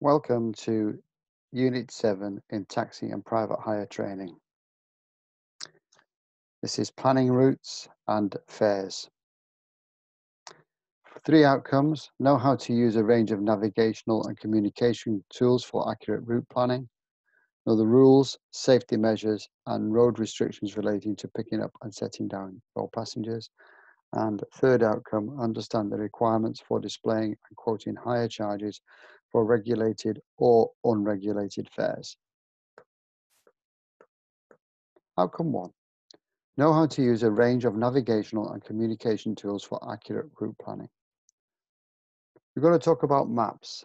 Welcome to Unit 7 in Taxi and Private Hire Training. This is planning routes and fares. Three outcomes, know how to use a range of navigational and communication tools for accurate route planning, know the rules, safety measures and road restrictions relating to picking up and setting down your passengers, and third outcome, understand the requirements for displaying and quoting hire charges for regulated or unregulated fares. Outcome one, know how to use a range of navigational and communication tools for accurate route planning. We're going to talk about maps.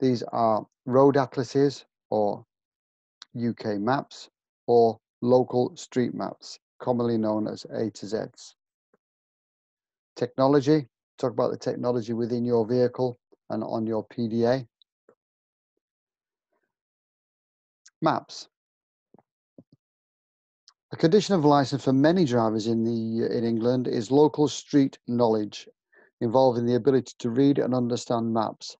These are road atlases or UK maps or local street maps, commonly known as A to Zs. Technology, talk about the technology within your vehicle and on your PDA. Maps. A condition of license for many drivers in the in England is local street knowledge, involving the ability to read and understand maps.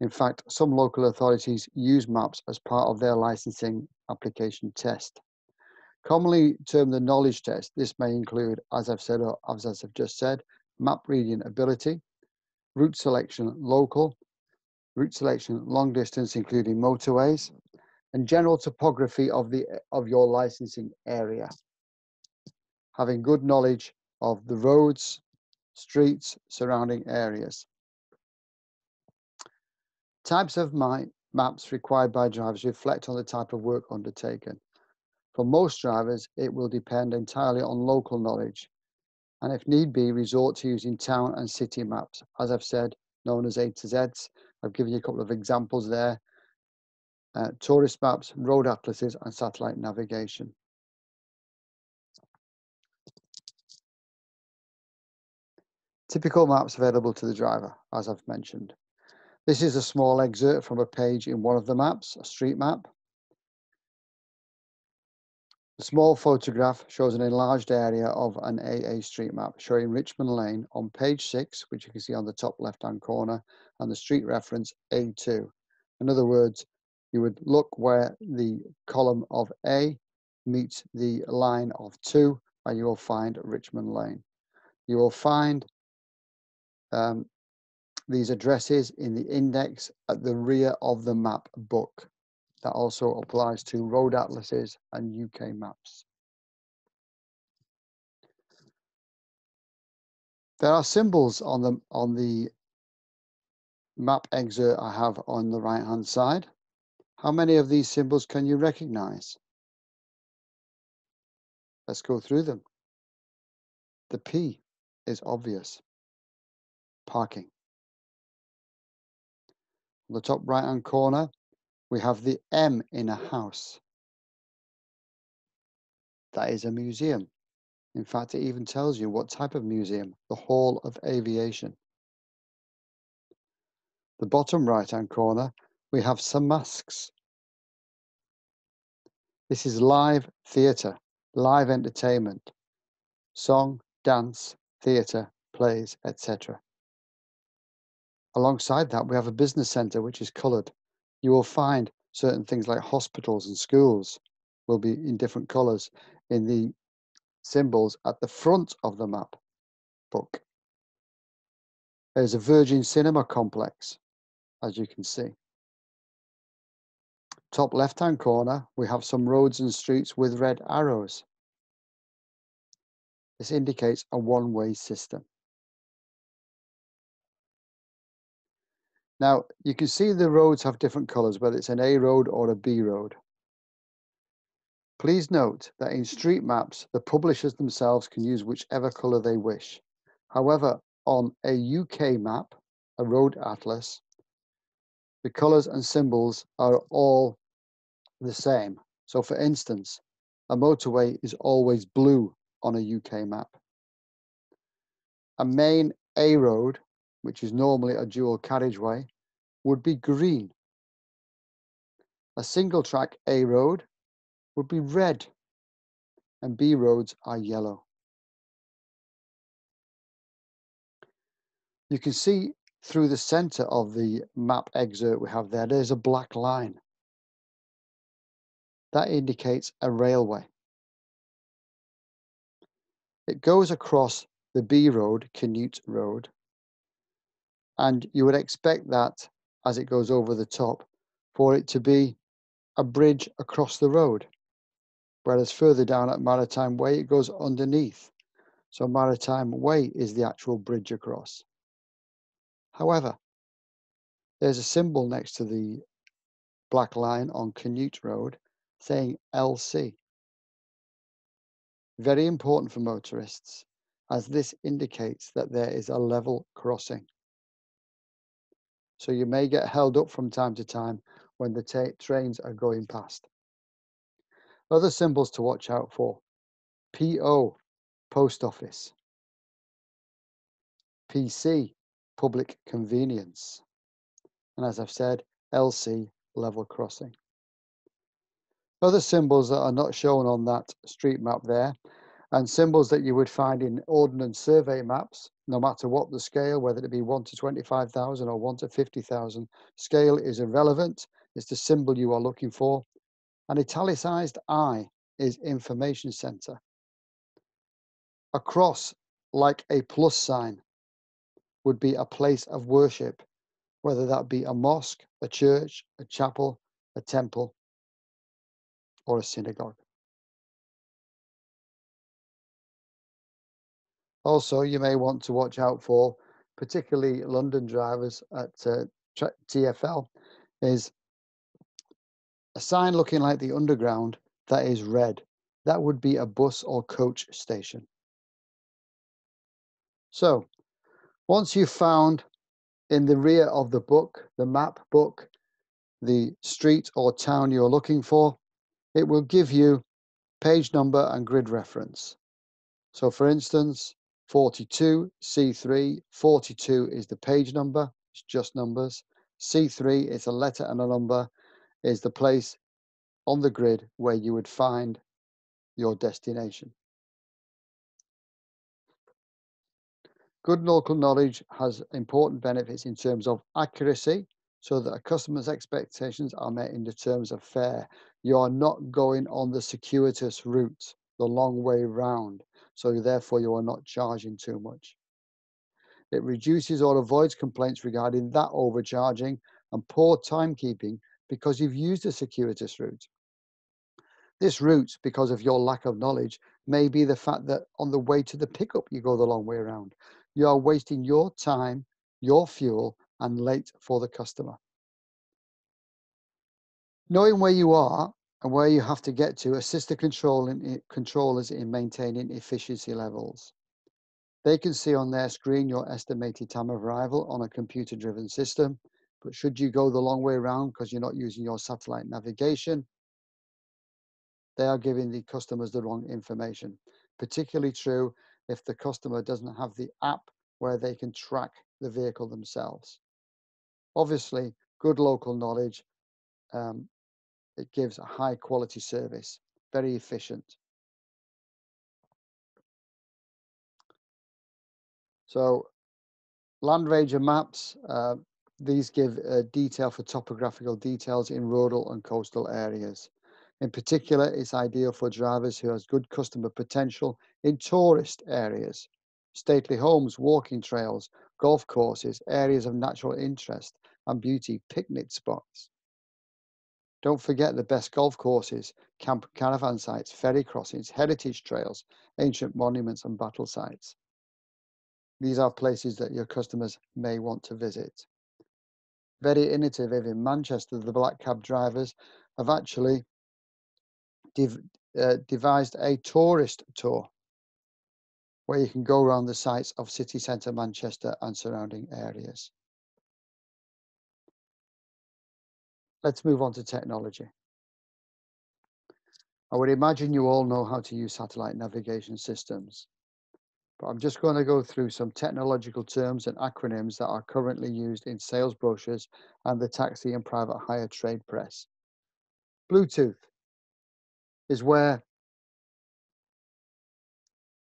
In fact, some local authorities use maps as part of their licensing application test. Commonly termed the knowledge test, this may include, as I've said, or as I've just said, map reading ability, route selection local, route selection long distance, including motorways, and general topography of the of your licensing area. Having good knowledge of the roads, streets, surrounding areas. Types of maps required by drivers reflect on the type of work undertaken. For most drivers, it will depend entirely on local knowledge, and if need be, resort to using town and city maps, as I've said, known as A to Zs. I've given you a couple of examples there. Uh, tourist maps, road atlases, and satellite navigation. Typical maps available to the driver, as I've mentioned. This is a small excerpt from a page in one of the maps, a street map. The small photograph shows an enlarged area of an AA street map showing Richmond Lane on page 6, which you can see on the top left-hand corner, and the street reference A2. In other words, you would look where the column of A meets the line of 2, and you will find Richmond Lane. You will find um, these addresses in the index at the rear of the map book. That also applies to road atlases and UK maps. There are symbols on the, on the map excerpt I have on the right hand side. How many of these symbols can you recognize? Let's go through them. The P is obvious parking. On the top right hand corner, we have the M in a house. That is a museum. In fact, it even tells you what type of museum, the Hall of Aviation. The bottom right hand corner, we have some masks. This is live theatre, live entertainment, song, dance, theatre, plays, etc. Alongside that, we have a business center, which is colored. You will find certain things like hospitals and schools will be in different colors in the symbols at the front of the map book. There's a Virgin Cinema complex, as you can see. Top left-hand corner, we have some roads and streets with red arrows. This indicates a one-way system. Now, you can see the roads have different colours, whether it's an A road or a B road. Please note that in street maps, the publishers themselves can use whichever colour they wish. However, on a UK map, a road atlas, the colours and symbols are all the same. So for instance, a motorway is always blue on a UK map. A main A road, which is normally a dual carriageway, would be green. A single track A road would be red and B roads are yellow. You can see through the center of the map excerpt we have there, there's a black line. That indicates a railway. It goes across the B road, Canute Road, and you would expect that as it goes over the top for it to be a bridge across the road. Whereas further down at Maritime Way, it goes underneath. So Maritime Way is the actual bridge across. However, there's a symbol next to the black line on Canute Road saying LC. Very important for motorists as this indicates that there is a level crossing. So you may get held up from time to time when the trains are going past. Other symbols to watch out for. PO, post office. PC, public convenience. And as I've said, LC, level crossing. Other symbols that are not shown on that street map there, and symbols that you would find in ordnance survey maps, no matter what the scale, whether it be 1 to 25,000 or 1 to 50,000, scale is irrelevant. It's the symbol you are looking for. An italicized I is information center. A cross, like a plus sign, would be a place of worship, whether that be a mosque, a church, a chapel, a temple, or a synagogue. Also, you may want to watch out for, particularly London drivers at uh, TFL, is a sign looking like the underground that is red. That would be a bus or coach station. So, once you've found in the rear of the book, the map book, the street or town you're looking for, it will give you page number and grid reference. So for instance, 42, C3, 42 is the page number, it's just numbers. C3 is a letter and a number, is the place on the grid where you would find your destination. Good local knowledge has important benefits in terms of accuracy, so that a customer's expectations are met in the terms of fare. You are not going on the circuitous route, the long way round, so therefore you are not charging too much. It reduces or avoids complaints regarding that overcharging and poor timekeeping because you've used a circuitous route. This route, because of your lack of knowledge, may be the fact that on the way to the pickup you go the long way around. You are wasting your time, your fuel, and late for the customer. Knowing where you are and where you have to get to assist the eh, controllers in maintaining efficiency levels. They can see on their screen your estimated time of arrival on a computer driven system, but should you go the long way around because you're not using your satellite navigation, they are giving the customers the wrong information. Particularly true if the customer doesn't have the app where they can track the vehicle themselves. Obviously, good local knowledge, um, it gives a high quality service, very efficient. So Landranger maps, uh, these give uh, detail for topographical details in rural and coastal areas. In particular, it's ideal for drivers who has good customer potential in tourist areas, stately homes, walking trails, golf courses, areas of natural interest, and beauty picnic spots. Don't forget the best golf courses, camp caravan sites, ferry crossings, heritage trails, ancient monuments and battle sites. These are places that your customers may want to visit. Very innovative in Manchester, the black cab drivers have actually dev uh, devised a tourist tour where you can go around the sites of city centre Manchester and surrounding areas. Let's move on to technology. I would imagine you all know how to use satellite navigation systems, but I'm just going to go through some technological terms and acronyms that are currently used in sales brochures and the taxi and private hire trade press. Bluetooth is where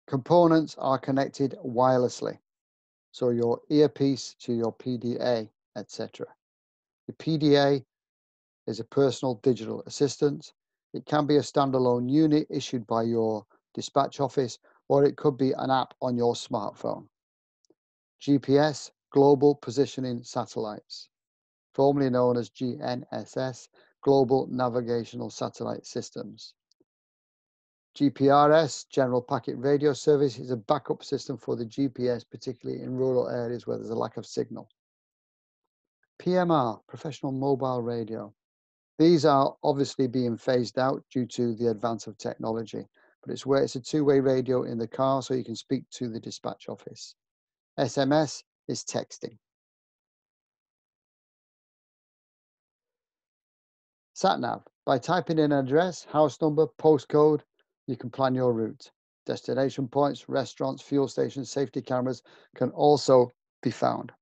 components are connected wirelessly. So your earpiece to your PDA, etc. The PDA is a personal digital assistant. It can be a standalone unit issued by your dispatch office, or it could be an app on your smartphone. GPS, Global Positioning Satellites, formerly known as GNSS, Global Navigational Satellite Systems. GPRS, General Packet Radio Service, is a backup system for the GPS, particularly in rural areas where there's a lack of signal. PMR, Professional Mobile Radio. These are obviously being phased out due to the advance of technology, but it's where it's a two-way radio in the car so you can speak to the dispatch office. SMS is texting. SatNav, by typing in address, house number, postcode, you can plan your route. Destination points, restaurants, fuel stations, safety cameras can also be found.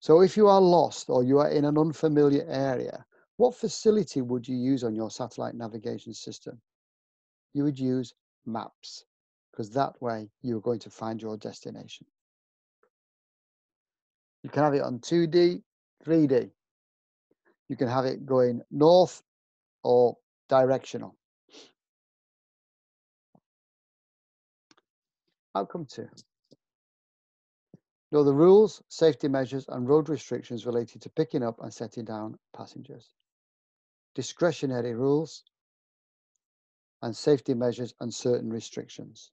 So if you are lost or you are in an unfamiliar area, what facility would you use on your satellite navigation system? You would use maps because that way you're going to find your destination. You can have it on 2D, 3D. You can have it going north or directional. Outcome two. Know the rules, safety measures, and road restrictions related to picking up and setting down passengers. Discretionary rules and safety measures and certain restrictions.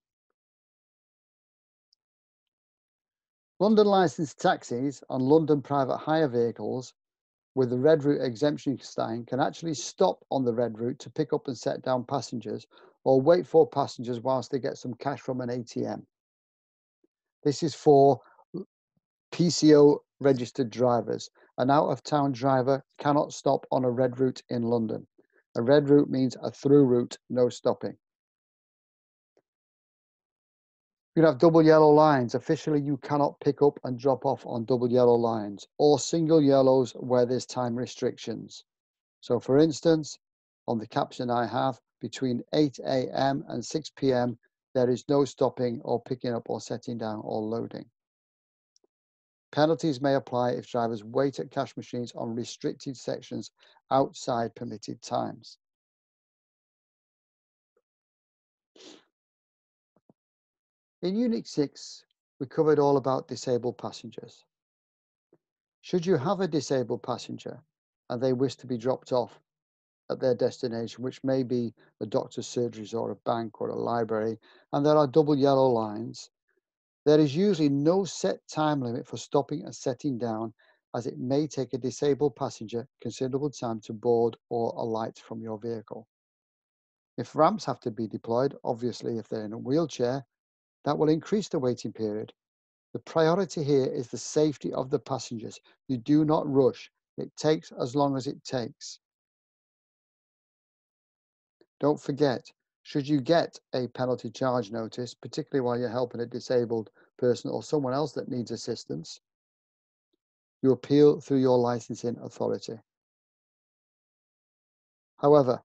London licensed taxis on London private hire vehicles with the red route exemption sign can actually stop on the red route to pick up and set down passengers or wait for passengers whilst they get some cash from an ATM. This is for PCO registered drivers. An out of town driver cannot stop on a red route in London. A red route means a through route, no stopping. You have double yellow lines. Officially, you cannot pick up and drop off on double yellow lines or single yellows where there's time restrictions. So for instance, on the caption I have, between 8 a.m. and 6 p.m., there is no stopping or picking up or setting down or loading. Penalties may apply if drivers wait at cash machines on restricted sections outside permitted times. In Unit 6, we covered all about disabled passengers. Should you have a disabled passenger and they wish to be dropped off at their destination, which may be a doctor's surgeries or a bank or a library, and there are double yellow lines, there is usually no set time limit for stopping and setting down as it may take a disabled passenger considerable time to board or alight from your vehicle. If ramps have to be deployed, obviously if they're in a wheelchair, that will increase the waiting period. The priority here is the safety of the passengers. You do not rush. It takes as long as it takes. Don't forget, should you get a penalty charge notice, particularly while you're helping a disabled person or someone else that needs assistance, you appeal through your licensing authority. However,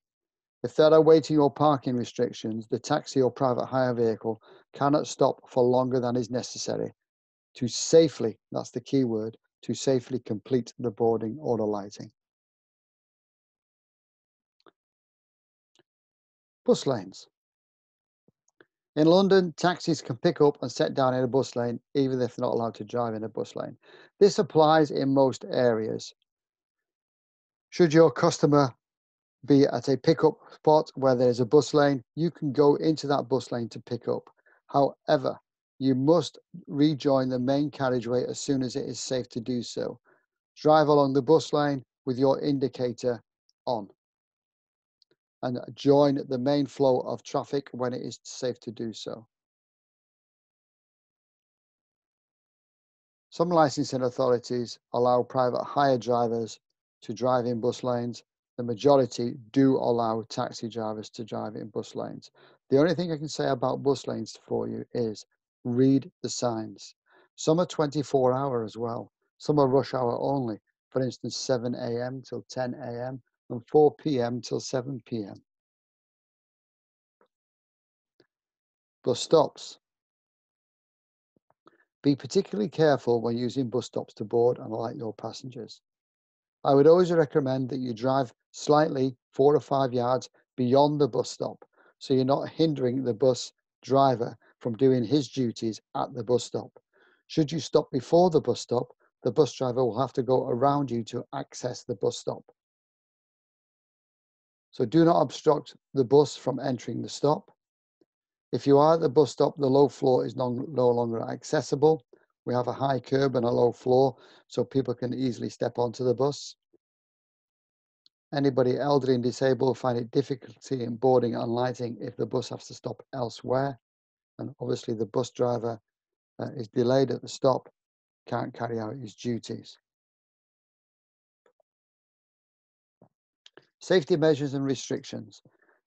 if there are waiting or parking restrictions, the taxi or private hire vehicle cannot stop for longer than is necessary to safely, that's the key word, to safely complete the boarding or the Bus lanes. In London, taxis can pick up and set down in a bus lane, even if they're not allowed to drive in a bus lane. This applies in most areas. Should your customer be at a pickup spot where there's a bus lane, you can go into that bus lane to pick up. However, you must rejoin the main carriageway as soon as it is safe to do so. Drive along the bus lane with your indicator on and join the main flow of traffic when it is safe to do so. Some licensing authorities allow private hire drivers to drive in bus lanes. The majority do allow taxi drivers to drive in bus lanes. The only thing I can say about bus lanes for you is read the signs. Some are 24 hour as well. Some are rush hour only. For instance, 7 a.m. till 10 a.m and 4 p.m. till 7 p.m. Bus stops. Be particularly careful when using bus stops to board and alight your passengers. I would always recommend that you drive slightly four or five yards beyond the bus stop so you're not hindering the bus driver from doing his duties at the bus stop. Should you stop before the bus stop, the bus driver will have to go around you to access the bus stop. So do not obstruct the bus from entering the stop. If you are at the bus stop, the low floor is no, no longer accessible. We have a high curb and a low floor, so people can easily step onto the bus. Anybody elderly and disabled find it difficulty in boarding and lighting if the bus has to stop elsewhere. And obviously the bus driver uh, is delayed at the stop, can't carry out his duties. Safety measures and restrictions.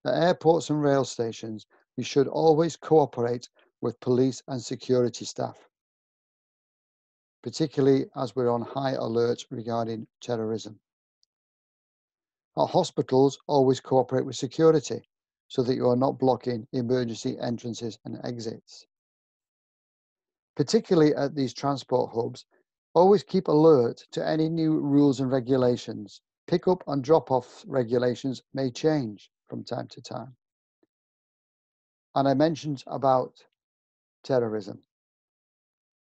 At airports and rail stations, you should always cooperate with police and security staff, particularly as we're on high alert regarding terrorism. At hospitals, always cooperate with security so that you are not blocking emergency entrances and exits. Particularly at these transport hubs, always keep alert to any new rules and regulations. Pick up and drop off regulations may change from time to time. And I mentioned about terrorism.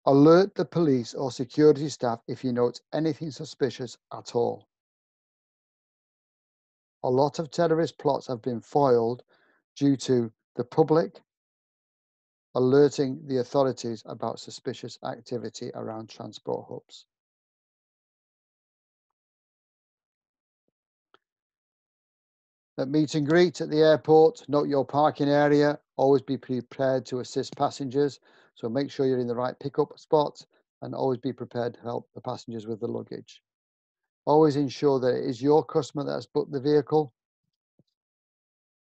Alert the police or security staff if you note anything suspicious at all. A lot of terrorist plots have been foiled due to the public alerting the authorities about suspicious activity around transport hubs. At meet and greet at the airport, note your parking area. Always be prepared to assist passengers. So make sure you're in the right pickup spot and always be prepared to help the passengers with the luggage. Always ensure that it is your customer that has booked the vehicle.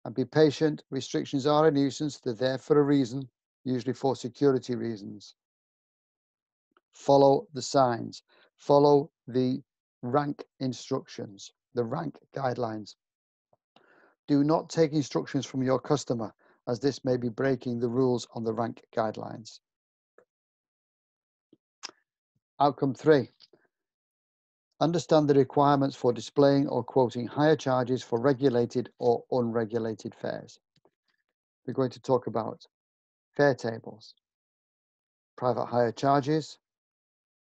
And be patient. Restrictions are a nuisance. They're there for a reason usually for security reasons. Follow the signs, follow the rank instructions, the rank guidelines. Do not take instructions from your customer as this may be breaking the rules on the rank guidelines. Outcome three, understand the requirements for displaying or quoting hire charges for regulated or unregulated fares. We're going to talk about fare tables, private hire charges,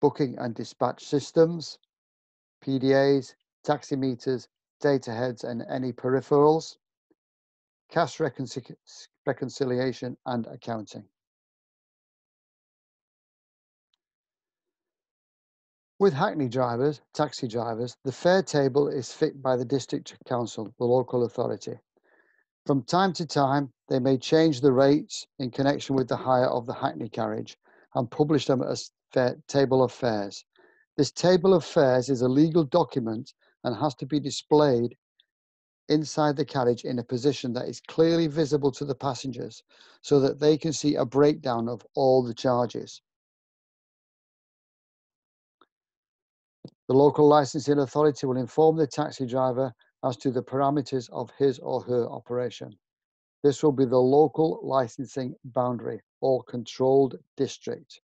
booking and dispatch systems, PDAs, taximeters, data heads and any peripherals, cash reconcil reconciliation and accounting. With Hackney drivers, taxi drivers, the fare table is fixed by the district council, the local authority. From time to time, they may change the rates in connection with the hire of the Hackney carriage and publish them as fare, table of fares. This table of fares is a legal document and has to be displayed inside the carriage in a position that is clearly visible to the passengers so that they can see a breakdown of all the charges. The local licensing authority will inform the taxi driver as to the parameters of his or her operation. This will be the local licensing boundary or controlled district.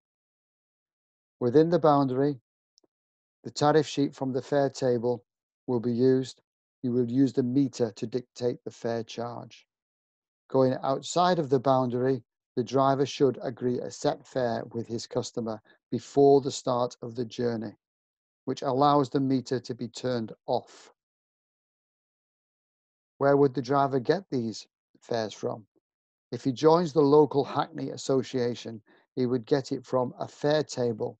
Within the boundary, the tariff sheet from the fare table will be used. You will use the meter to dictate the fare charge. Going outside of the boundary, the driver should agree a set fare with his customer before the start of the journey, which allows the meter to be turned off. Where would the driver get these fares from? If he joins the local Hackney Association, he would get it from a fare table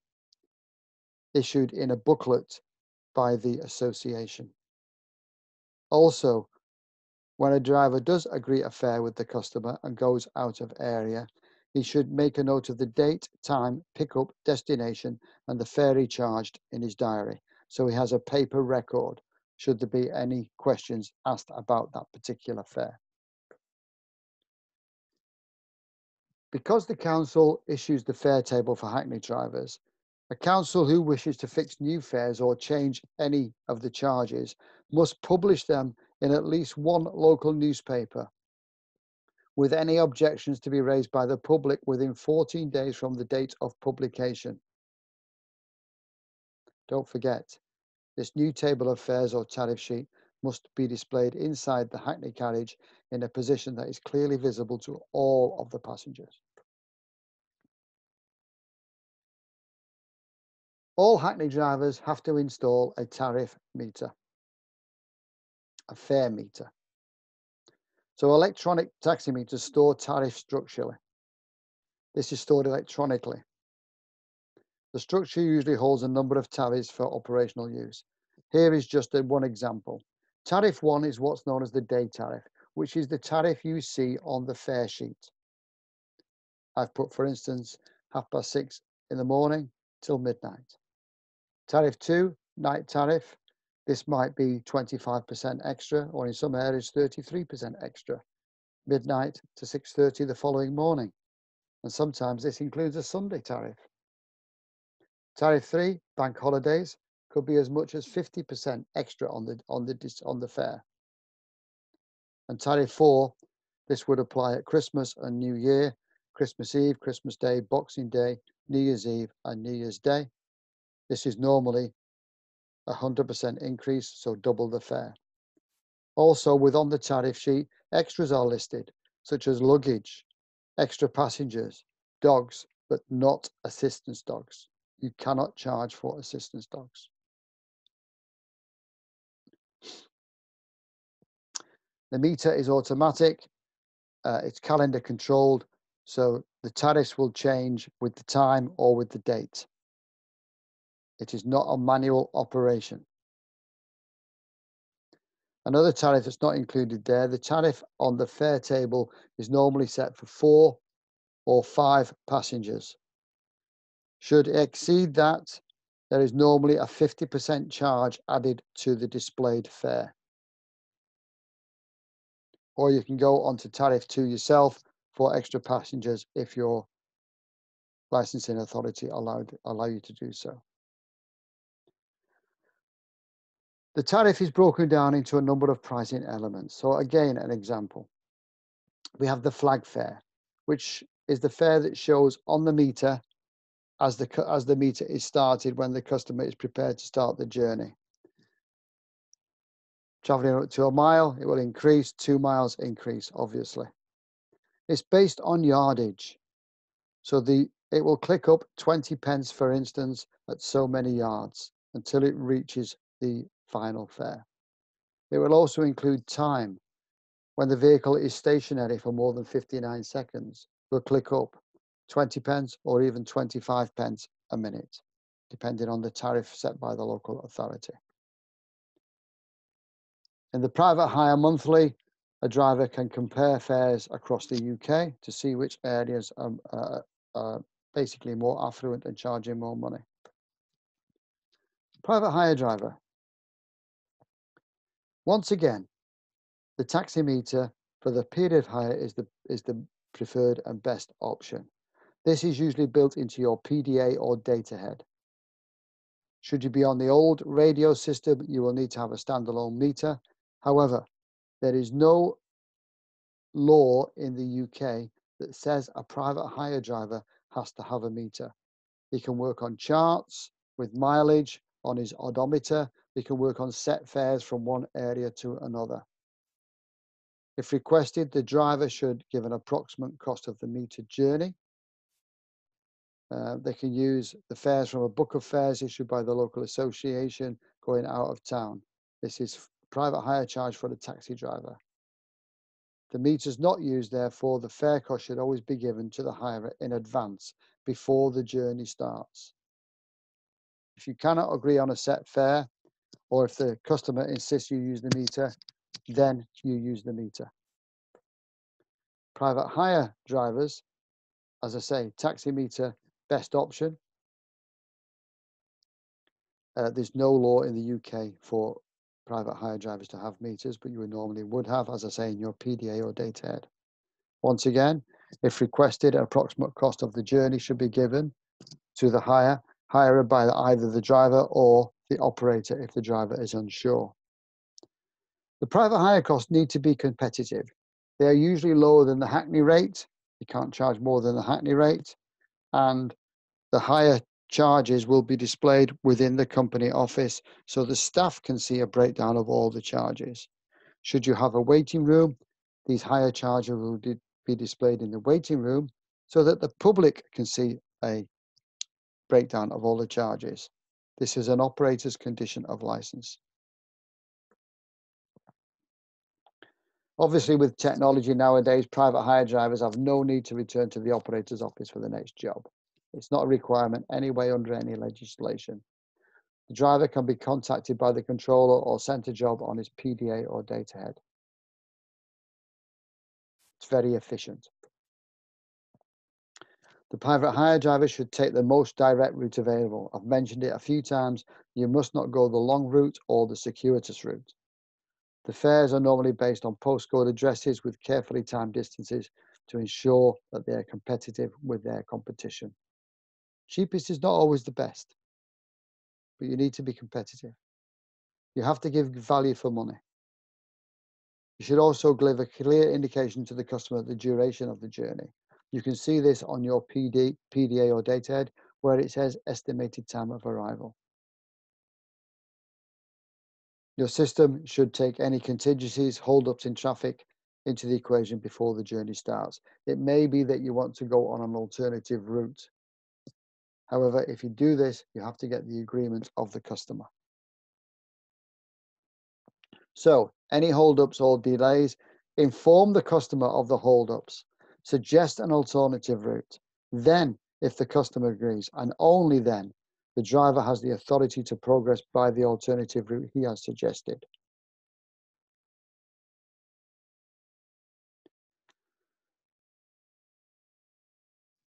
issued in a booklet by the association. Also, when a driver does agree a fare with the customer and goes out of area, he should make a note of the date, time, pickup, destination, and the fare he charged in his diary. So he has a paper record should there be any questions asked about that particular fare. Because the council issues the fare table for Hackney drivers, a council who wishes to fix new fares or change any of the charges must publish them in at least one local newspaper with any objections to be raised by the public within 14 days from the date of publication. Don't forget, this new table of fares or tariff sheet must be displayed inside the Hackney carriage in a position that is clearly visible to all of the passengers. All Hackney drivers have to install a tariff meter, a fare meter. So electronic taximeters store tariff structurally. This is stored electronically. The structure usually holds a number of tariffs for operational use. Here is just a, one example. Tariff one is what's known as the day tariff, which is the tariff you see on the fare sheet. I've put, for instance, half past six in the morning till midnight. Tariff two, night tariff. This might be 25% extra, or in some areas 33% extra, midnight to 6.30 the following morning. And sometimes this includes a Sunday tariff. Tariff three, bank holidays, could be as much as 50% extra on the on the on the fare. And tariff four, this would apply at Christmas and New Year, Christmas Eve, Christmas Day, Boxing Day, New Year's Eve, and New Year's Day. This is normally a 100% increase, so double the fare. Also, with on the tariff sheet, extras are listed, such as luggage, extra passengers, dogs, but not assistance dogs. You cannot charge for assistance dogs. The meter is automatic, uh, it's calendar controlled, so the tariffs will change with the time or with the date. It is not a manual operation. Another tariff that's not included there, the tariff on the fare table is normally set for four or five passengers. Should exceed that, there is normally a 50% charge added to the displayed fare or you can go onto tariff two yourself for extra passengers if your licensing authority allowed allow you to do so. The tariff is broken down into a number of pricing elements. So again, an example. We have the flag fare, which is the fare that shows on the meter as the as the meter is started when the customer is prepared to start the journey traveling up to a mile, it will increase, two miles increase, obviously. It's based on yardage. So the it will click up 20 pence, for instance, at so many yards until it reaches the final fare. It will also include time. When the vehicle is stationary for more than 59 seconds, we'll click up 20 pence or even 25 pence a minute, depending on the tariff set by the local authority. In the private hire monthly, a driver can compare fares across the UK to see which areas are, uh, are basically more affluent and charging more money. Private hire driver. Once again, the taximeter for the period of hire is the, is the preferred and best option. This is usually built into your PDA or data head. Should you be on the old radio system, you will need to have a standalone meter However, there is no law in the UK that says a private hire driver has to have a meter. He can work on charts with mileage on his odometer. He can work on set fares from one area to another. If requested, the driver should give an approximate cost of the metered journey. Uh, they can use the fares from a book of fares issued by the local association going out of town. This is private hire charge for the taxi driver. The meters not used, therefore, the fare cost should always be given to the hirer in advance before the journey starts. If you cannot agree on a set fare, or if the customer insists you use the meter, then you use the meter. Private hire drivers, as I say, taxi meter, best option. Uh, there's no law in the UK for private hire drivers to have meters, but you normally would have, as I say, in your PDA or data head. Once again, if requested, an approximate cost of the journey should be given to the hire, hired by either the driver or the operator if the driver is unsure. The private hire costs need to be competitive. They are usually lower than the Hackney rate. You can't charge more than the Hackney rate. And the hire charges will be displayed within the company office so the staff can see a breakdown of all the charges. Should you have a waiting room, these hire charges will be displayed in the waiting room so that the public can see a breakdown of all the charges. This is an operator's condition of license. Obviously, with technology nowadays, private hire drivers have no need to return to the operator's office for the next job. It's not a requirement anyway under any legislation. The driver can be contacted by the controller or sent a job on his PDA or data head. It's very efficient. The private hire driver should take the most direct route available. I've mentioned it a few times. You must not go the long route or the circuitous route. The fares are normally based on postcode addresses with carefully timed distances to ensure that they are competitive with their competition. Cheapest is not always the best, but you need to be competitive. You have to give value for money. You should also give a clear indication to the customer the duration of the journey. You can see this on your PD, PDA or data head where it says estimated time of arrival. Your system should take any contingencies, holdups in traffic into the equation before the journey starts. It may be that you want to go on an alternative route. However, if you do this, you have to get the agreement of the customer. So any holdups or delays, inform the customer of the holdups. Suggest an alternative route. Then, if the customer agrees, and only then, the driver has the authority to progress by the alternative route he has suggested.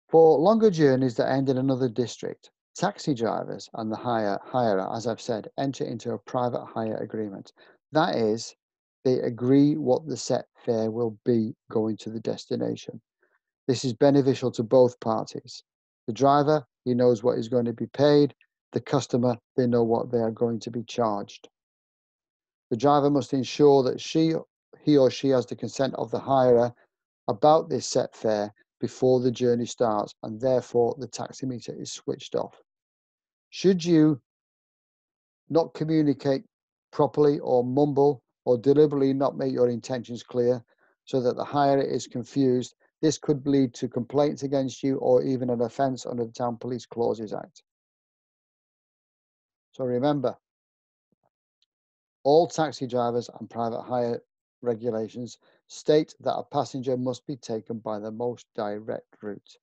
For longer journeys that end in another district, taxi drivers and the hire, hirer, as I've said, enter into a private hire agreement. That is, they agree what the set fare will be going to the destination. This is beneficial to both parties. The driver, he knows what is going to be paid. The customer, they know what they are going to be charged. The driver must ensure that she, he or she has the consent of the hirer about this set fare before the journey starts and therefore the taximeter is switched off. Should you not communicate properly or mumble or deliberately not make your intentions clear so that the hirer is confused, this could lead to complaints against you or even an offence under the Town Police Clauses Act. So remember, all taxi drivers and private hire regulations state that a passenger must be taken by the most direct route.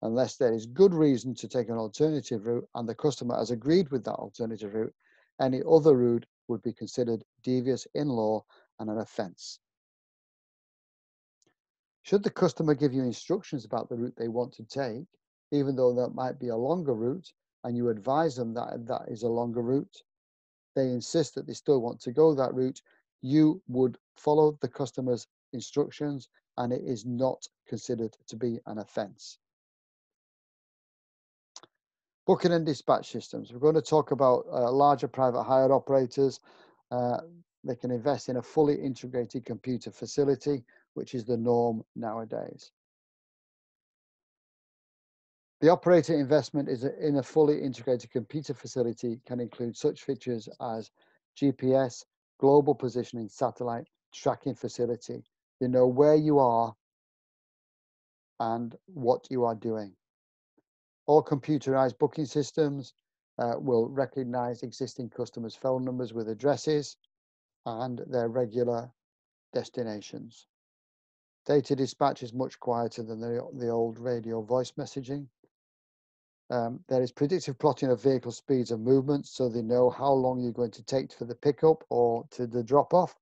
Unless there is good reason to take an alternative route and the customer has agreed with that alternative route, any other route would be considered devious in law and an offence. Should the customer give you instructions about the route they want to take, even though that might be a longer route, and you advise them that that is a longer route, they insist that they still want to go that route, you would follow the customer's instructions and it is not considered to be an offence. Booking and dispatch systems. We're going to talk about uh, larger private hire operators. Uh, they can invest in a fully integrated computer facility, which is the norm nowadays. The operator investment is a, in a fully integrated computer facility can include such features as GPS, global positioning satellite, tracking facility. They know where you are and what you are doing. All computerized booking systems uh, will recognize existing customers' phone numbers with addresses and their regular destinations. Data dispatch is much quieter than the, the old radio voice messaging. Um, there is predictive plotting of vehicle speeds and movements, so they know how long you're going to take for the pickup or to the drop off,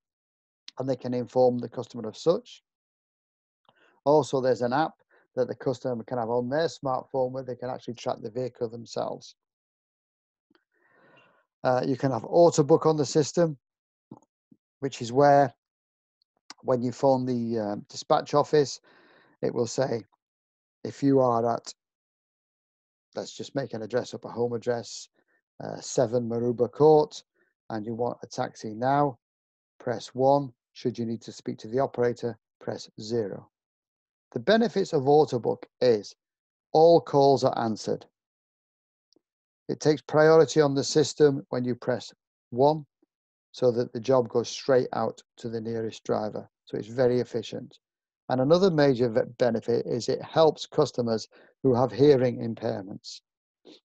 and they can inform the customer of such. Also, there's an app that the customer can have on their smartphone where they can actually track the vehicle themselves. Uh, you can have auto book on the system, which is where when you phone the uh, dispatch office, it will say, if you are at, let's just make an address up, a home address, uh, 7 Maruba Court, and you want a taxi now, press 1. Should you need to speak to the operator, press zero. The benefits of Autobook is all calls are answered. It takes priority on the system when you press one so that the job goes straight out to the nearest driver. So it's very efficient. And another major benefit is it helps customers who have hearing impairments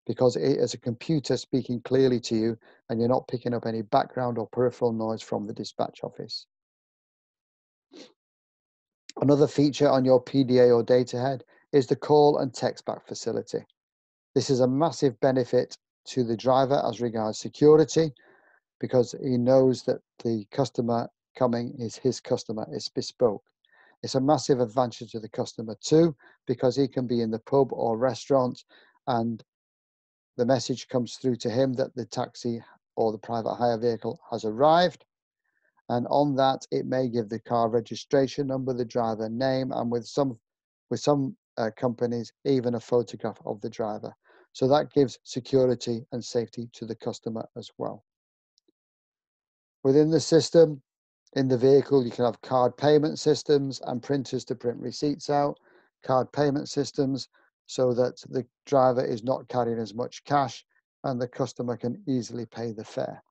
because it is a computer speaking clearly to you and you're not picking up any background or peripheral noise from the dispatch office. Another feature on your PDA or data head is the call and text back facility. This is a massive benefit to the driver as regards security because he knows that the customer coming is his customer, it's bespoke. It's a massive advantage to the customer too, because he can be in the pub or restaurant and the message comes through to him that the taxi or the private hire vehicle has arrived. And on that, it may give the car registration number, the driver name, and with some, with some uh, companies, even a photograph of the driver. So that gives security and safety to the customer as well. Within the system, in the vehicle, you can have card payment systems and printers to print receipts out, card payment systems so that the driver is not carrying as much cash and the customer can easily pay the fare.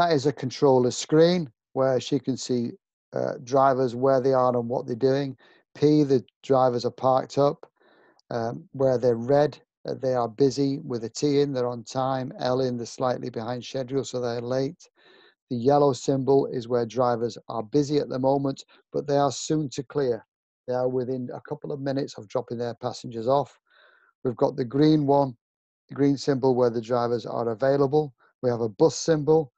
That is a controller screen where she can see uh, drivers where they are and what they're doing. P, the drivers are parked up. Um, where they're red, uh, they are busy with a T in, they're on time. L in, they're slightly behind schedule, so they're late. The yellow symbol is where drivers are busy at the moment, but they are soon to clear. They are within a couple of minutes of dropping their passengers off. We've got the green one, the green symbol where the drivers are available. We have a bus symbol.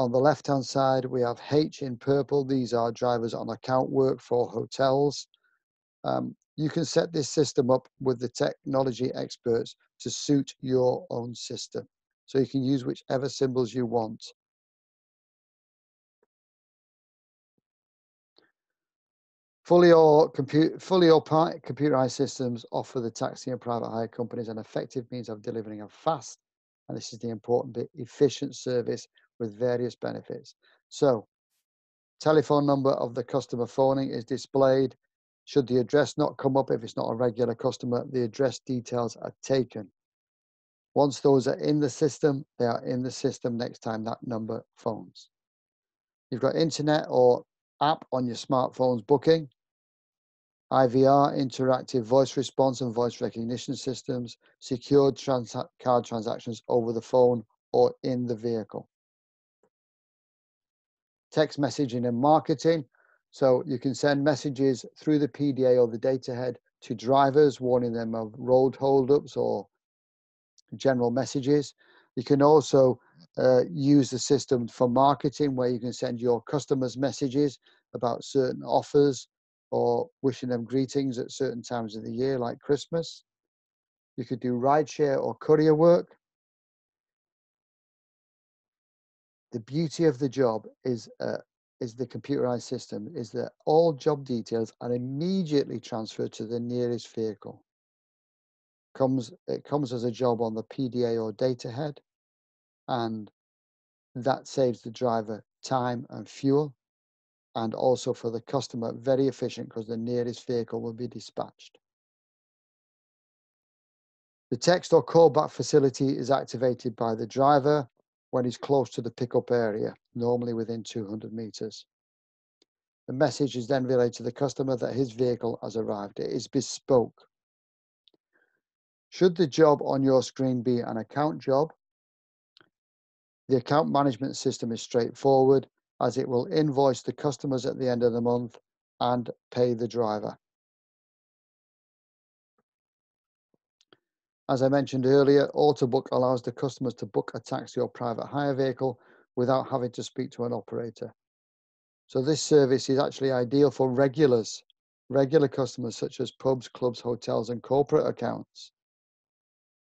On the left hand side, we have H in purple. These are drivers on account work for hotels. Um, you can set this system up with the technology experts to suit your own system. So you can use whichever symbols you want. Fully or, fully or computerized systems offer the taxi and private hire companies an effective means of delivering a fast, and this is the important bit, efficient service with various benefits. So, telephone number of the customer phoning is displayed should the address not come up if it's not a regular customer, the address details are taken. Once those are in the system, they are in the system next time that number phones. You've got internet or app on your smartphone's booking, IVR, interactive voice response and voice recognition systems, secured trans card transactions over the phone or in the vehicle. Text messaging and marketing, so you can send messages through the PDA or the data head to drivers, warning them of road holdups or general messages. You can also uh, use the system for marketing where you can send your customers messages about certain offers or wishing them greetings at certain times of the year like Christmas. You could do rideshare or courier work. The beauty of the job is uh, is the computerized system is that all job details are immediately transferred to the nearest vehicle. Comes it comes as a job on the PDA or data head, and that saves the driver time and fuel, and also for the customer very efficient because the nearest vehicle will be dispatched. The text or callback facility is activated by the driver when he's close to the pickup area, normally within 200 meters. The message is then relayed to the customer that his vehicle has arrived. It is bespoke. Should the job on your screen be an account job, the account management system is straightforward as it will invoice the customers at the end of the month and pay the driver. As I mentioned earlier, Autobook allows the customers to book a taxi or private hire vehicle without having to speak to an operator. So this service is actually ideal for regulars, regular customers such as pubs, clubs, hotels, and corporate accounts,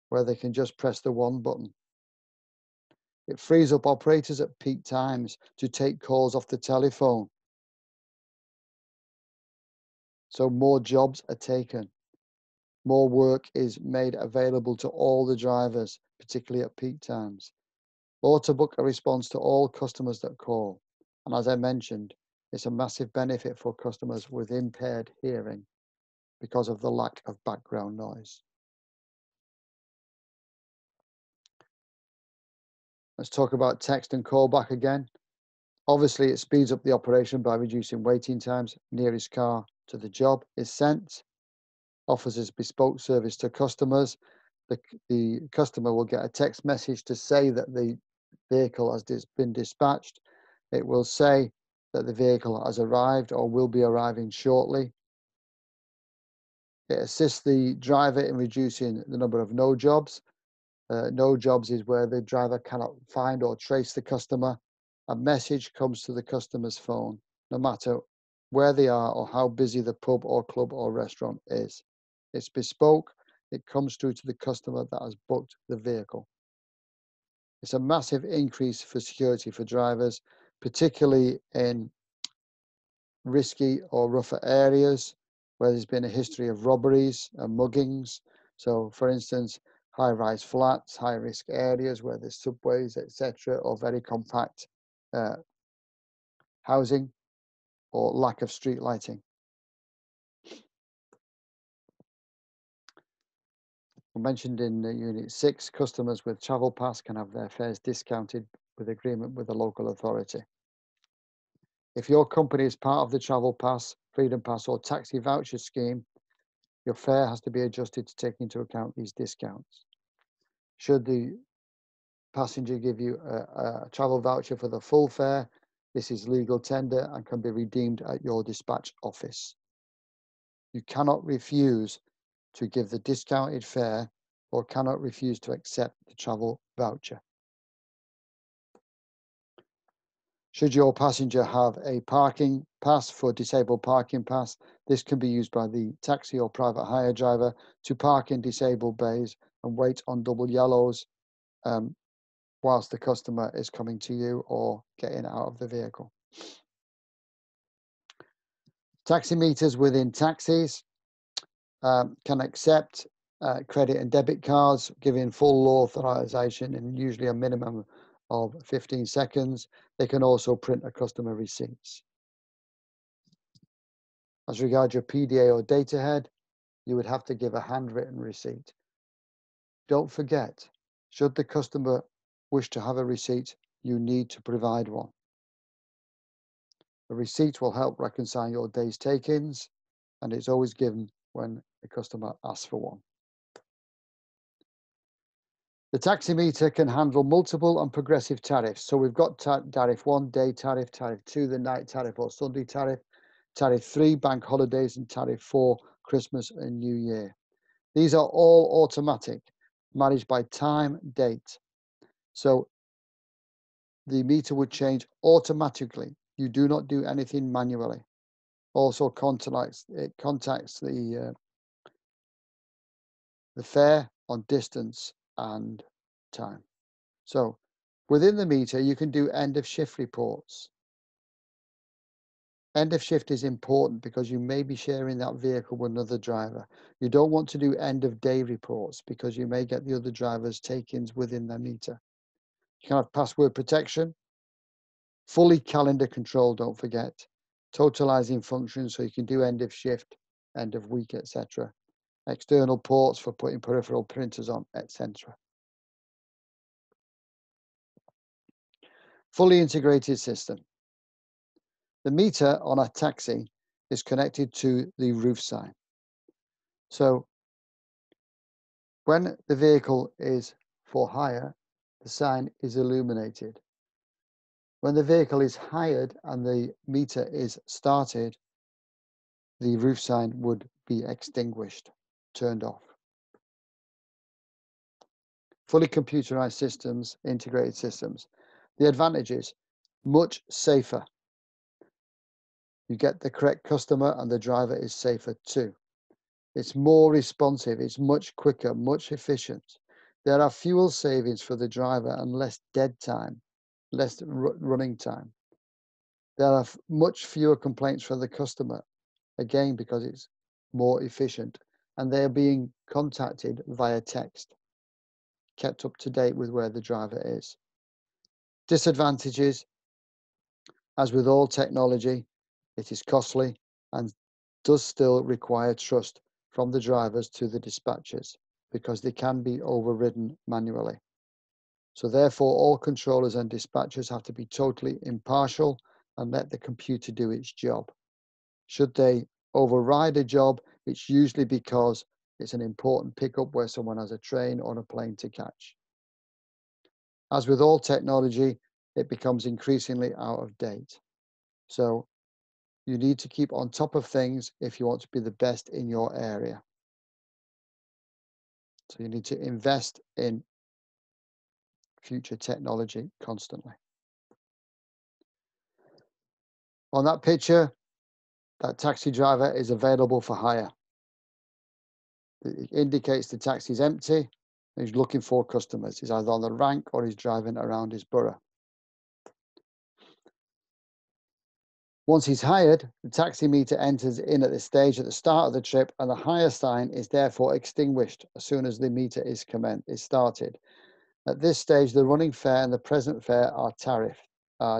where they can just press the one button. It frees up operators at peak times to take calls off the telephone. So more jobs are taken more work is made available to all the drivers, particularly at peak times. Autobook a response to all customers that call. And as I mentioned, it's a massive benefit for customers with impaired hearing because of the lack of background noise. Let's talk about text and callback again. Obviously, it speeds up the operation by reducing waiting times. Nearest car to the job is sent. Offers its bespoke service to customers. The, the customer will get a text message to say that the vehicle has dis been dispatched. It will say that the vehicle has arrived or will be arriving shortly. It assists the driver in reducing the number of no jobs. Uh, no jobs is where the driver cannot find or trace the customer. A message comes to the customer's phone, no matter where they are or how busy the pub or club or restaurant is. It's bespoke. It comes through to the customer that has booked the vehicle. It's a massive increase for security for drivers, particularly in risky or rougher areas where there's been a history of robberies and muggings. So, for instance, high-rise flats, high-risk areas where there's subways, etc., or very compact uh, housing or lack of street lighting. Mentioned in uh, Unit 6, customers with Travel Pass can have their fares discounted with agreement with the local authority. If your company is part of the Travel Pass, Freedom Pass, or Taxi Voucher scheme, your fare has to be adjusted to take into account these discounts. Should the passenger give you a, a travel voucher for the full fare, this is legal tender and can be redeemed at your dispatch office. You cannot refuse to give the discounted fare or cannot refuse to accept the travel voucher. Should your passenger have a parking pass for disabled parking pass, this can be used by the taxi or private hire driver to park in disabled bays and wait on double yellows um, whilst the customer is coming to you or getting out of the vehicle. Taxi meters within taxis um, can accept uh, credit and debit cards, giving full authorization and usually a minimum of 15 seconds. They can also print a customer receipts. As regards your PDA or data head, you would have to give a handwritten receipt. Don't forget, should the customer wish to have a receipt, you need to provide one. A receipt will help reconcile your day's take-ins and it's always given when a customer asks for one. The taximeter can handle multiple and progressive tariffs. So we've got tariff one, day tariff, tariff two, the night tariff or Sunday tariff, tariff three, bank holidays, and tariff four, Christmas and New Year. These are all automatic, managed by time, date. So the meter would change automatically. You do not do anything manually. Also contacts it contacts the uh, the fare on distance and time. So within the meter, you can do end of shift reports. End of shift is important because you may be sharing that vehicle with another driver. You don't want to do end of day reports because you may get the other driver's take-ins within their meter. You can have password protection, fully calendar control, don't forget, totalizing functions so you can do end of shift, end of week, etc external ports for putting peripheral printers on, etc. Fully integrated system. The meter on a taxi is connected to the roof sign. So when the vehicle is for hire, the sign is illuminated. When the vehicle is hired and the meter is started, the roof sign would be extinguished turned off. Fully computerized systems, integrated systems. The advantages, much safer. You get the correct customer and the driver is safer too. It's more responsive, it's much quicker, much efficient. There are fuel savings for the driver and less dead time, less running time. There are much fewer complaints for the customer, again, because it's more efficient and they're being contacted via text, kept up to date with where the driver is. Disadvantages As with all technology, it is costly and does still require trust from the drivers to the dispatchers because they can be overridden manually. So therefore, all controllers and dispatchers have to be totally impartial and let the computer do its job. Should they override a job, it's usually because it's an important pickup where someone has a train or a plane to catch. As with all technology, it becomes increasingly out of date. So you need to keep on top of things if you want to be the best in your area. So you need to invest in future technology constantly. On that picture, that taxi driver is available for hire. It indicates the taxi is empty. He's looking for customers. He's either on the rank or he's driving around his borough. Once he's hired, the taxi meter enters in at this stage at the start of the trip and the hire sign is therefore extinguished as soon as the meter is, commenced, is started. At this stage, the running fare and the present fare are tariff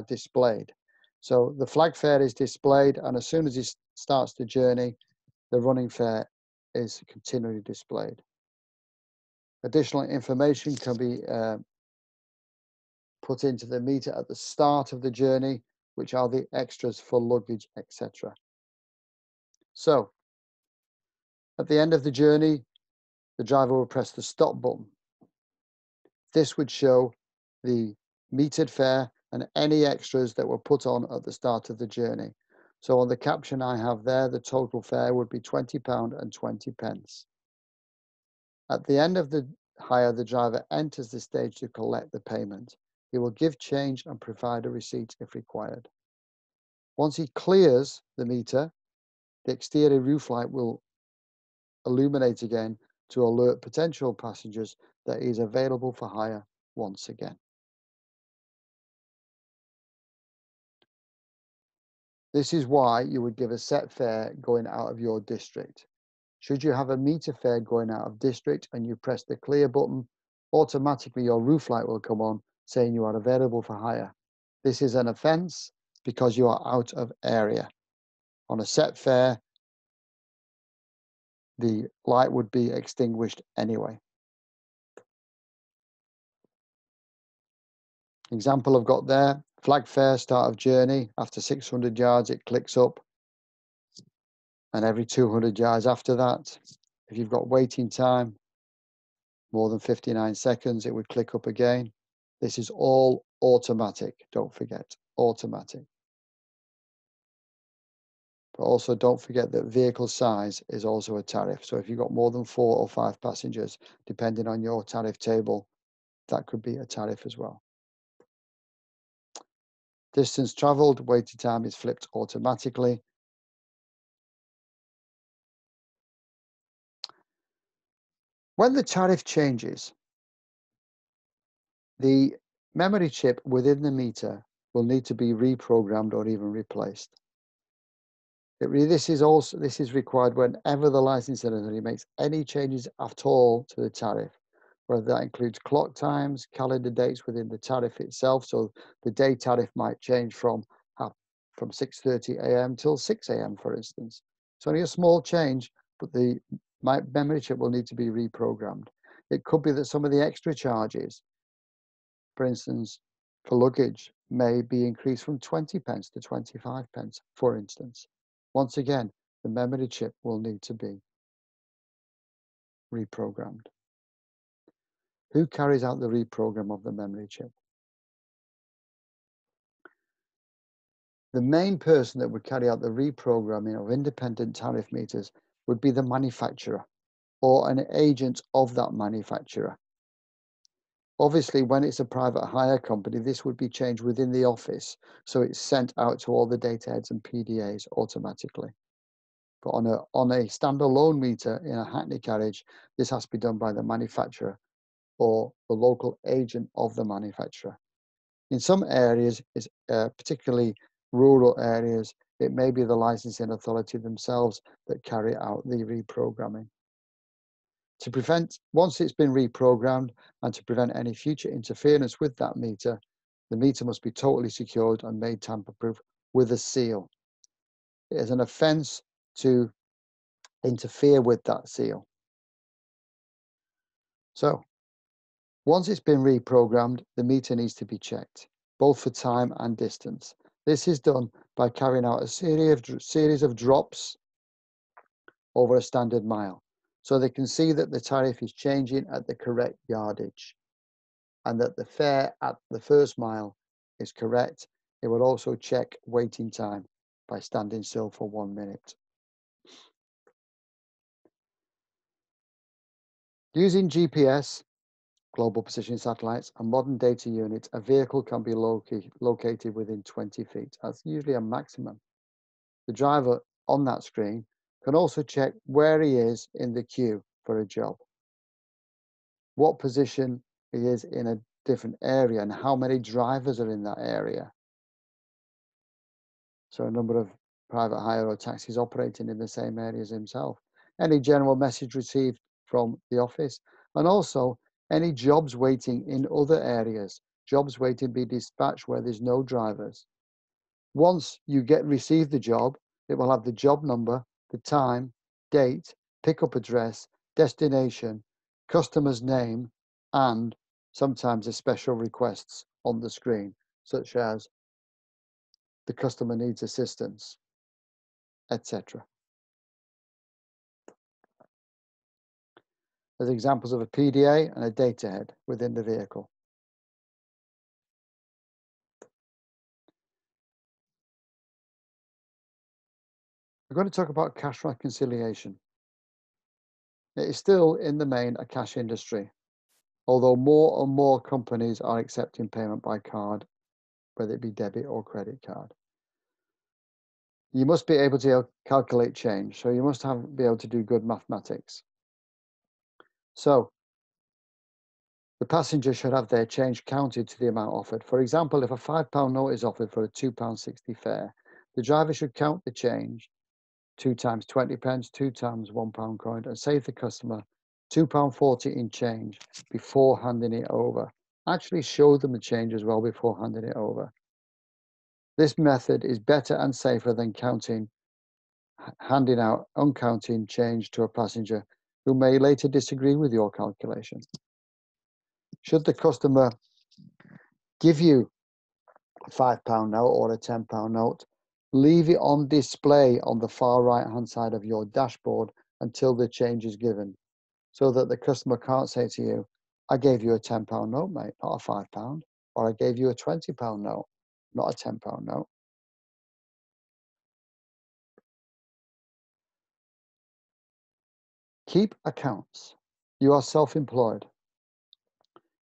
displayed. So the flag fare is displayed, and as soon as he starts the journey, the running fare is continually displayed. Additional information can be uh, put into the meter at the start of the journey, which are the extras for luggage, etc. So, at the end of the journey, the driver will press the stop button this would show the metered fare and any extras that were put on at the start of the journey. So on the caption I have there, the total fare would be £20 and 20 pence. At the end of the hire, the driver enters the stage to collect the payment. He will give change and provide a receipt if required. Once he clears the meter, the exterior roof light will illuminate again to alert potential passengers that is available for hire once again. This is why you would give a set fare going out of your district. Should you have a meter fare going out of district and you press the clear button, automatically your roof light will come on saying you are available for hire. This is an offence because you are out of area. On a set fare, the light would be extinguished anyway. Example I've got there, flag fare, start of journey. After 600 yards, it clicks up. And every 200 yards after that, if you've got waiting time, more than 59 seconds, it would click up again. This is all automatic, don't forget, automatic. But also don't forget that vehicle size is also a tariff. So if you've got more than four or five passengers, depending on your tariff table, that could be a tariff as well. Distance traveled, waiting time is flipped automatically. When the tariff changes, the memory chip within the meter will need to be reprogrammed or even replaced. Really, this is also this is required whenever the licensing authority makes any changes at all to the tariff whether that includes clock times, calendar dates within the tariff itself. So the day tariff might change from from 6.30 a.m. till 6 a.m., for instance. It's only a small change, but the my memory chip will need to be reprogrammed. It could be that some of the extra charges, for instance, for luggage, may be increased from 20 pence to 25 pence, for instance. Once again, the memory chip will need to be reprogrammed. Who carries out the reprogram of the memory chip? The main person that would carry out the reprogramming of independent tariff meters would be the manufacturer or an agent of that manufacturer. Obviously, when it's a private hire company, this would be changed within the office, so it's sent out to all the data heads and PDAs automatically. But on a, on a standalone meter in a Hackney carriage, this has to be done by the manufacturer or the local agent of the manufacturer. In some areas, uh, particularly rural areas, it may be the licensing authority themselves that carry out the reprogramming. To prevent, once it's been reprogrammed and to prevent any future interference with that meter, The meter must be totally secured and made tamper-proof with a seal. It is an offence to interfere with that seal. So once it's been reprogrammed, the meter needs to be checked, both for time and distance. This is done by carrying out a series of, drops over a standard mile. So they can see that the tariff is changing at the correct yardage and that the fare at the first mile is correct. It will also check waiting time by standing still for one minute. Using GPS, global positioning satellites, and modern data units, a vehicle can be loca located within 20 feet. That's usually a maximum. The driver on that screen can also check where he is in the queue for a job, what position he is in a different area, and how many drivers are in that area. So a number of private hire or taxis operating in the same area as himself. Any general message received from the office, and also any jobs waiting in other areas, jobs waiting to be dispatched where there's no drivers. Once you get receive the job, it will have the job number, the time, date, pickup address, destination, customer's name, and sometimes the special requests on the screen, such as the customer needs assistance, etc. There's examples of a PDA and a data head within the vehicle. We're going to talk about cash reconciliation. It is still in the main a cash industry, although more and more companies are accepting payment by card, whether it be debit or credit card. You must be able to calculate change, so you must have be able to do good mathematics. So the passenger should have their change counted to the amount offered. For example, if a £5 note is offered for a £2.60 fare, the driver should count the change, two times 20 pence, two times one pound coin, and save the customer £2.40 in change before handing it over. Actually show them the change as well before handing it over. This method is better and safer than counting, handing out uncounting change to a passenger who may later disagree with your calculation. Should the customer give you a £5 note or a £10 note, leave it on display on the far right hand side of your dashboard until the change is given so that the customer can't say to you, I gave you a £10 note, mate, not a £5, or I gave you a £20 note, not a £10 note. Keep accounts. You are self-employed.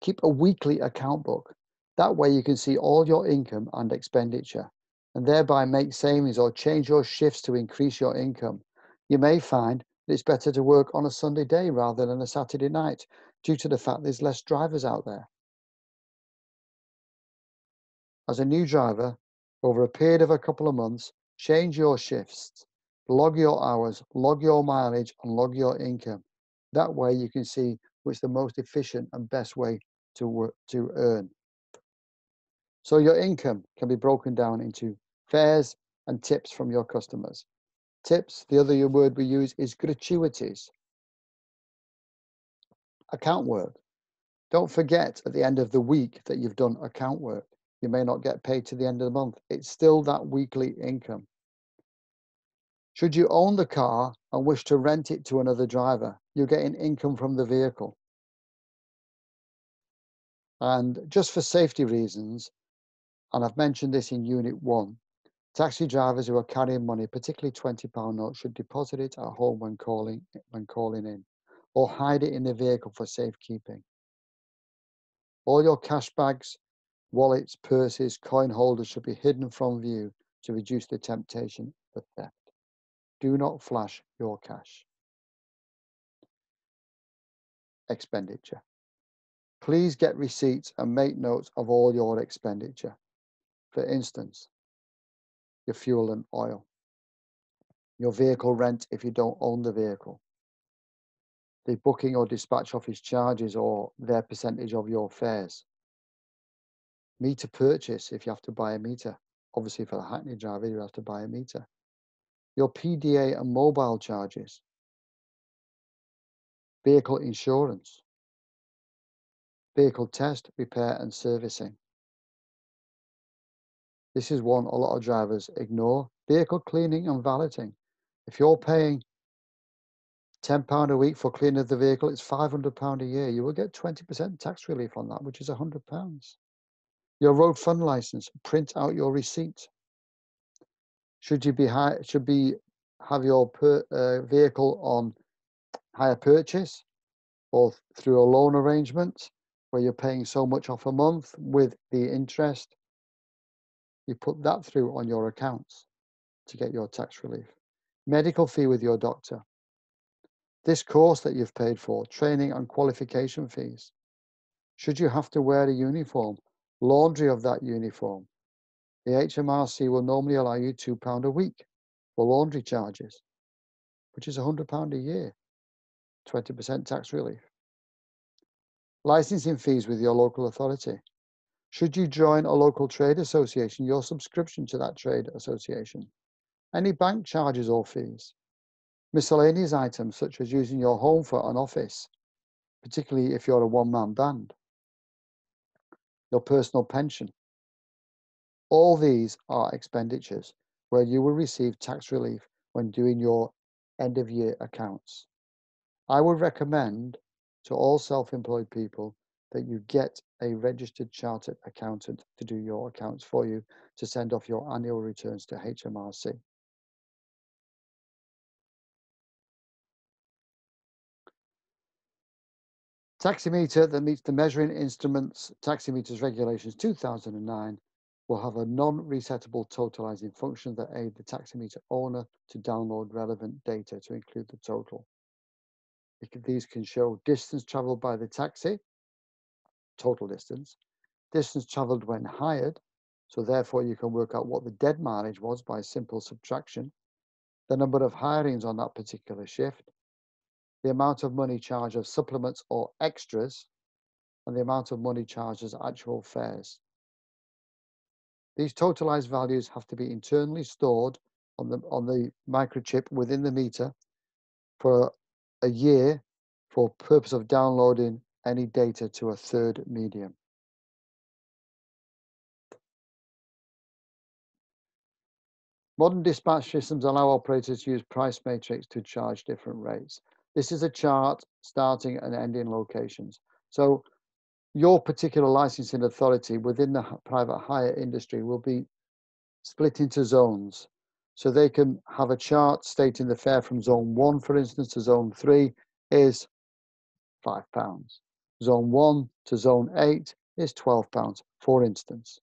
Keep a weekly account book. That way you can see all your income and expenditure and thereby make savings or change your shifts to increase your income. You may find that it's better to work on a Sunday day rather than a Saturday night due to the fact there's less drivers out there. As a new driver, over a period of a couple of months, change your shifts log your hours, log your mileage, and log your income. That way you can see which the most efficient and best way to work to earn. So your income can be broken down into fares and tips from your customers. Tips, the other word we use is gratuities. Account work. Don't forget at the end of the week that you've done account work. You may not get paid to the end of the month. It's still that weekly income. Should you own the car and wish to rent it to another driver, you're getting income from the vehicle. And just for safety reasons, and I've mentioned this in Unit 1, taxi drivers who are carrying money, particularly £20 notes, should deposit it at home when calling, when calling in, or hide it in the vehicle for safekeeping. All your cash bags, wallets, purses, coin holders should be hidden from view to reduce the temptation for theft. Do not flash your cash. Expenditure. Please get receipts and make notes of all your expenditure. For instance, your fuel and oil, your vehicle rent if you don't own the vehicle, the booking or dispatch office charges or their percentage of your fares, Meter purchase, if you have to buy a meter. Obviously, for the Hackney driver, you have to buy a meter. Your PDA and mobile charges. Vehicle insurance. Vehicle test, repair and servicing. This is one a lot of drivers ignore. Vehicle cleaning and valeting. If you're paying £10 a week for cleaning of the vehicle, it's £500 a year. You will get 20% tax relief on that, which is £100. Your road fund license, print out your receipt. Should you be high, should be have your per, uh, vehicle on hire purchase or through a loan arrangement where you're paying so much off a month with the interest, you put that through on your accounts to get your tax relief. Medical fee with your doctor. This course that you've paid for, training and qualification fees. Should you have to wear a uniform, laundry of that uniform. The HMRC will normally allow you £2 a week for laundry charges, which is £100 a year, 20% tax relief. Licensing fees with your local authority. Should you join a local trade association, your subscription to that trade association. Any bank charges or fees. Miscellaneous items such as using your home for an office, particularly if you're a one-man band your personal pension. All these are expenditures where you will receive tax relief when doing your end of year accounts. I would recommend to all self employed people that you get a registered chartered accountant to do your accounts for you to send off your annual returns to HMRC. Taximeter that meets the measuring instruments taximeters regulations 2009 will have a non-resettable totalizing function that aid the taximeter owner to download relevant data to include the total. These can show distance traveled by the taxi, total distance, distance traveled when hired, so therefore you can work out what the dead mileage was by simple subtraction, the number of hirings on that particular shift, the amount of money charged of supplements or extras, and the amount of money charged as actual fares. These totalized values have to be internally stored on the, on the microchip within the meter for a year for purpose of downloading any data to a third medium. Modern dispatch systems allow operators to use price matrix to charge different rates. This is a chart starting and ending locations. So your particular licensing authority within the private hire industry will be split into zones. So they can have a chart stating the fare from zone one, for instance, to zone three is five pounds. Zone one to zone eight is 12 pounds, for instance.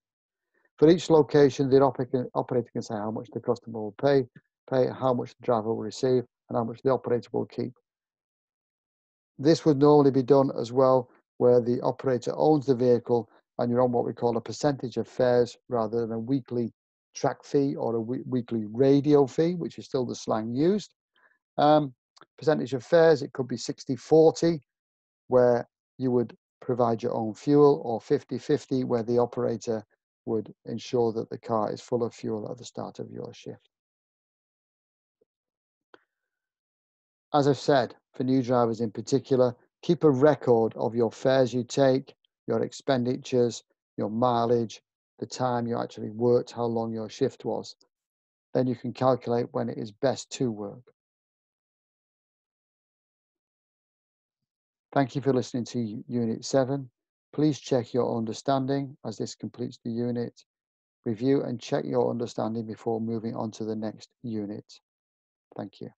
For each location, the operator can say how much the customer will pay, pay how much the driver will receive, and how much the operator will keep. This would normally be done as well where the operator owns the vehicle and you're on what we call a percentage of fares rather than a weekly track fee or a weekly radio fee, which is still the slang used. Um, percentage of fares, it could be 60 40, where you would provide your own fuel, or 50 50, where the operator would ensure that the car is full of fuel at the start of your shift. As I've said, for new drivers in particular, keep a record of your fares you take, your expenditures, your mileage, the time you actually worked, how long your shift was. Then you can calculate when it is best to work. Thank you for listening to Unit 7. Please check your understanding as this completes the unit. Review and check your understanding before moving on to the next unit. Thank you.